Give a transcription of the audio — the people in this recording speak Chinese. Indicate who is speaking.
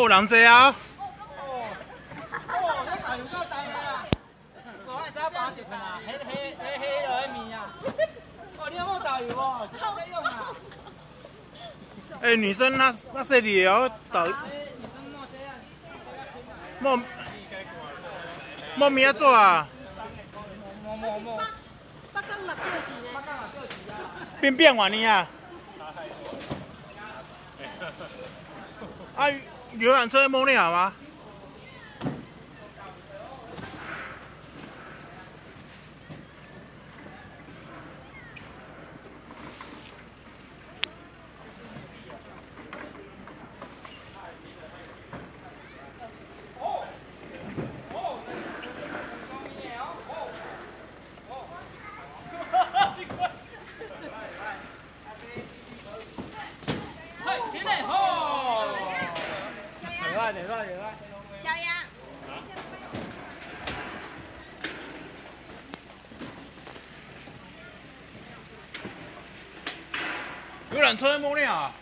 Speaker 1: 哦，人多啊！
Speaker 2: 哦，哦，你大有够大个啊！我爱早八十块啊，黑黑黑黑落去面。啊！哦，你有冇导游哦？好用啊！
Speaker 1: 哎，女生那那这里也要导，莫莫名要做啊？变变完你啊？啊，游览车摸你好吗？
Speaker 3: 小杨。
Speaker 1: 游览车摸你啊？